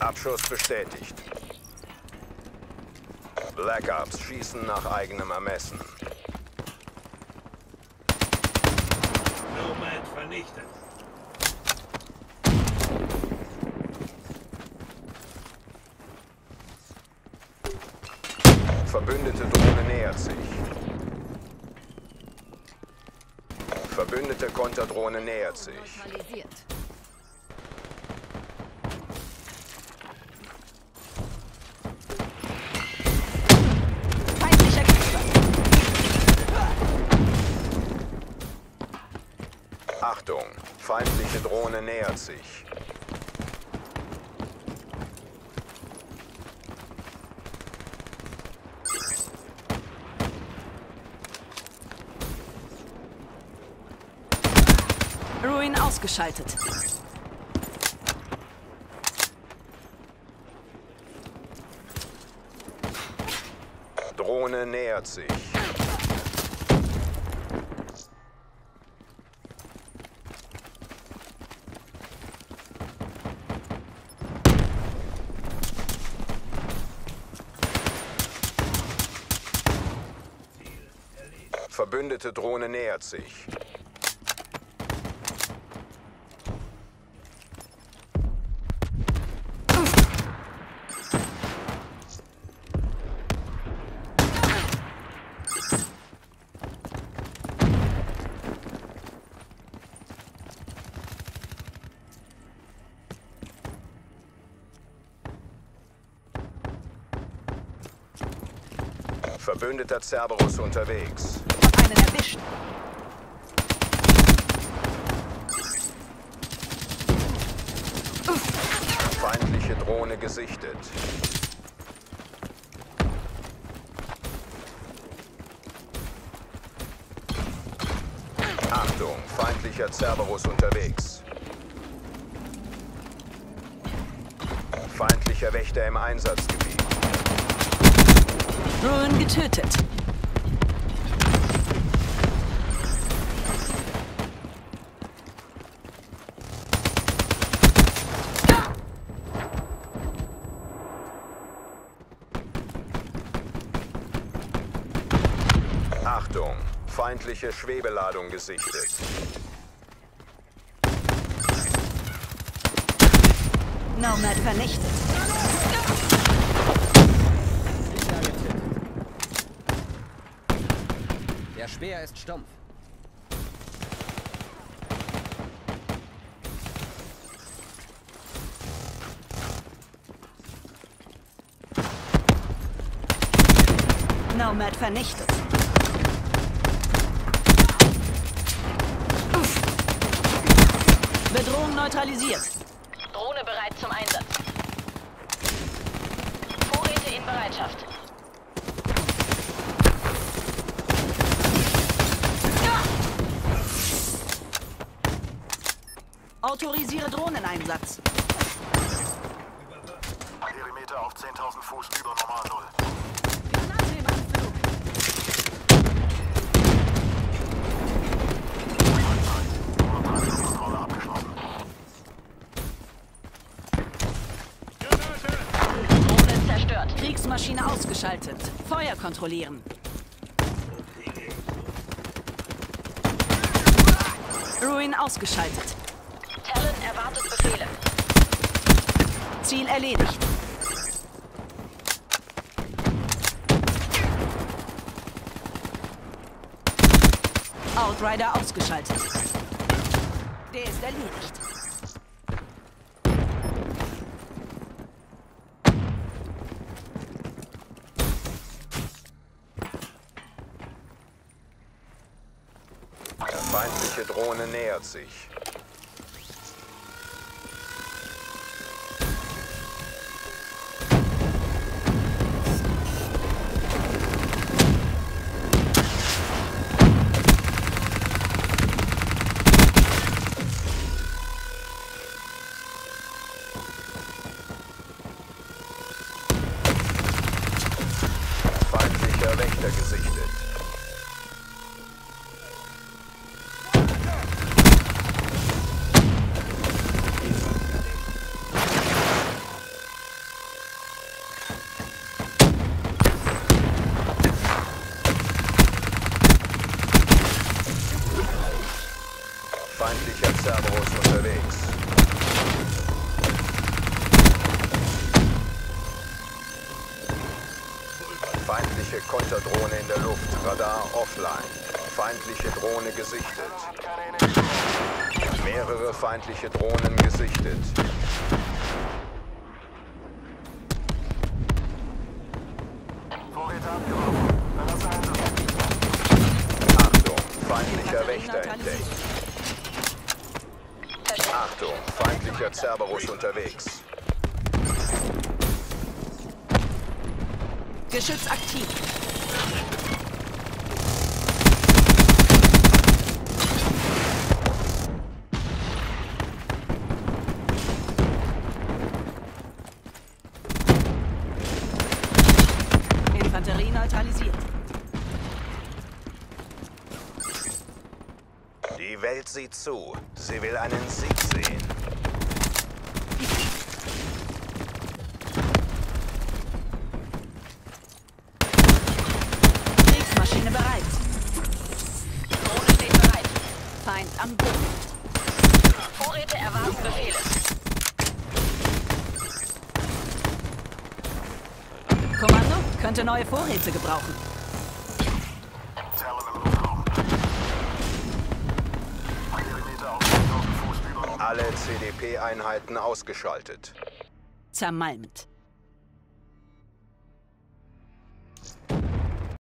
Abschuss bestätigt. Black Ops schießen nach eigenem Ermessen. Nomad vernichtet. Verbündete Drohne nähert sich. Verbündete Konterdrohne nähert sich. Achtung, feindliche Drohne nähert sich. Ruin ausgeschaltet. Drohne nähert sich. Verbündete Drohne nähert sich. Verbündeter Cerberus unterwegs. Einen erwischt. Feindliche Drohne gesichtet. Achtung, feindlicher Cerberus unterwegs. Feindlicher Wächter im Einsatzgebiet. Ruin getötet. Achtung, feindliche Schwebeladung gesichtet. Nomad vernichtet. Der Speer ist stumpf. Nomad vernichtet. Bedrohung neutralisiert. Drohne bereit zum Einsatz. Vorräte in Bereitschaft. Autorisiere Drohneneinsatz. Perimeter auf 10.000 Fuß über Normal Null. Granate im Anflug. Kontrolle abgeschlossen. Drohne zerstört. Kriegsmaschine ausgeschaltet. Feuer kontrollieren. Ruin ausgeschaltet. Talon erwartet Befehle. Ziel erledigt. Outrider ausgeschaltet. Der ist erledigt. Feindliche Drohne nähert sich. Feindlicher Wächter gesichtet. Feindlicher Cerberus unterwegs. Feindliche Konterdrohne in der Luft. Radar offline. Feindliche Drohne gesichtet. Mehrere feindliche Drohnen gesichtet. Achtung, feindlicher Wächter entdeckt. Achtung, feindlicher Cerberus unterwegs. Geschütz aktiv. Infanterie neutralisiert. Die Welt sieht zu. Sie will einen Sieg sehen. Kriegsmaschine bereit. Drohne steht bereit. Feind am Boden. Vorräte erwarten Befehle. Kommando könnte neue Vorräte gebrauchen. Alle CDP-Einheiten ausgeschaltet. Zermalmend.